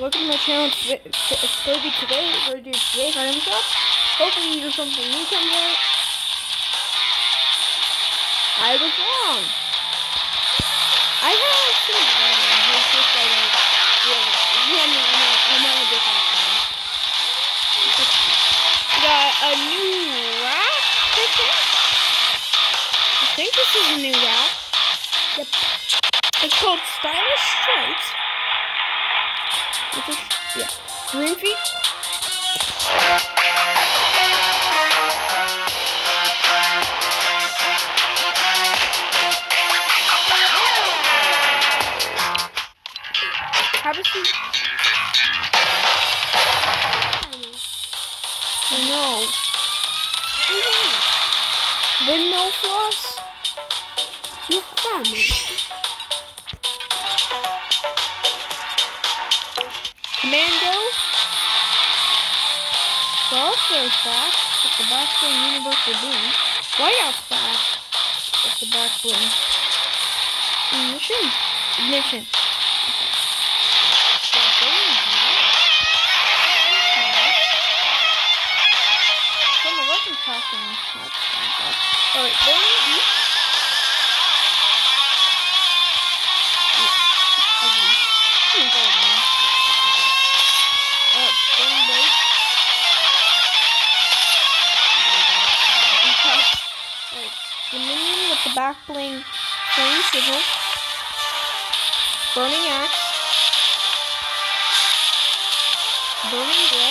welcome to my channel. It's, it's, Toby today. We're going to do today's item shop. Hopefully there's something new comes. I was wrong. I have some. Got a new rack, I think. I think this is a new rack. Yep. It's called Stylish Stripes. Is, yeah. Green feet. Have a seat. Know. Then no floss. You family. Commando. Crosshair's back with the back bling universal boom. Whiteout's back with the back bling. Ignition. Ignition. Alright, burning each. Alright, Dominion with the back bling flame sizzle. Burning axe. Burning breath.